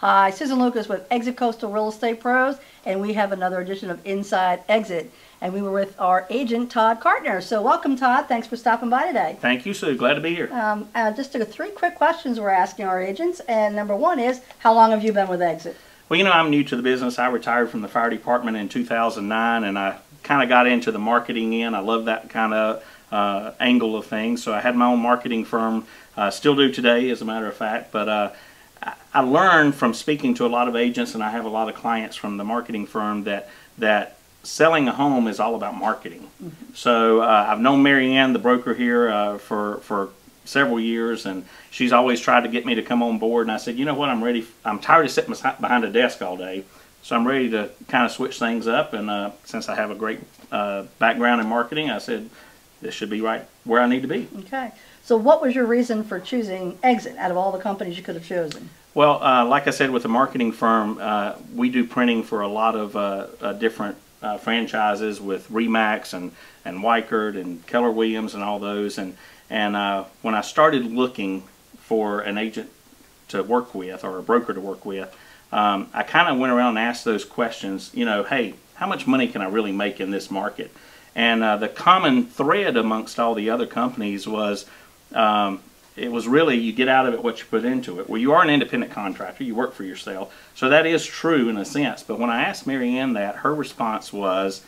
Hi, Susan Lucas with Exit Coastal Real Estate Pros, and we have another edition of Inside Exit. And we were with our agent, Todd Cartner. So welcome, Todd. Thanks for stopping by today. Thank you, Sue. Glad to be here. Um, uh, just uh, three quick questions we're asking our agents. And number one is, how long have you been with Exit? Well, you know, I'm new to the business. I retired from the fire department in 2009, and I kind of got into the marketing end. I love that kind of uh, angle of things. So I had my own marketing firm. Uh, still do today, as a matter of fact. But uh, I learned from speaking to a lot of agents, and I have a lot of clients from the marketing firm that that selling a home is all about marketing. Mm -hmm. So uh, I've known Marianne, the broker here, uh, for for several years, and she's always tried to get me to come on board. And I said, you know what, I'm ready. I'm tired of sitting behind a desk all day, so I'm ready to kind of switch things up. And uh, since I have a great uh, background in marketing, I said this should be right where I need to be. Okay. So what was your reason for choosing Exit out of all the companies you could have chosen? Well, uh, like I said, with the marketing firm, uh, we do printing for a lot of uh, uh different uh, franchises with Remax and and Weichert and Keller Williams and all those. And and uh, when I started looking for an agent to work with or a broker to work with, um, I kind of went around and asked those questions. You know, hey, how much money can I really make in this market? And the common thread amongst all the other companies was um, it was really you get out of it what you put into it. Well, you are an independent contractor, you work for yourself, so that is true in a sense. But when I asked Marianne that, her response was,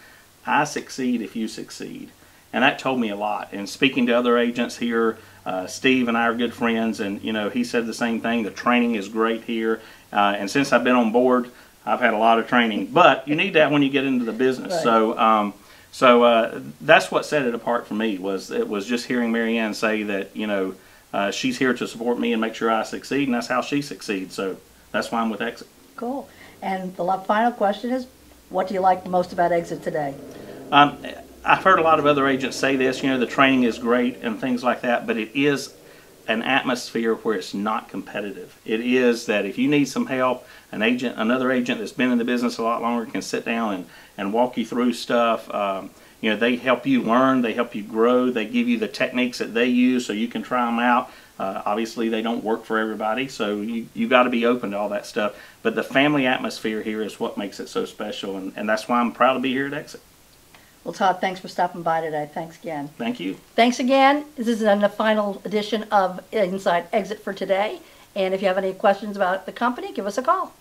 I succeed if you succeed. And that told me a lot. And speaking to other agents here, uh, Steve and I are good friends, and you know he said the same thing. The training is great here, uh, and since I've been on board, I've had a lot of training. But you need that when you get into the business. Right. So, um, so uh, that's what set it apart for me. Was it was just hearing Marianne say that you know uh, she's here to support me and make sure I succeed, and that's how she succeeds. So that's why I'm with Exit. Cool. And the final question is, what do you like most about Exit today? Um, I've heard a lot of other agents say this. You know, the training is great and things like that, but it is an atmosphere where it's not competitive. It is that if you need some help, an agent, another agent that's been in the business a lot longer can sit down and, and walk you through stuff. Um, you know, they help you learn, they help you grow, they give you the techniques that they use so you can try them out. Uh, obviously, they don't work for everybody, so you you got to be open to all that stuff. But the family atmosphere here is what makes it so special, and, and that's why I'm proud to be here at Exit. Well, Todd, thanks for stopping by today. Thanks again. Thank you. Thanks again. This is the final edition of Inside Exit for today. And if you have any questions about the company, give us a call.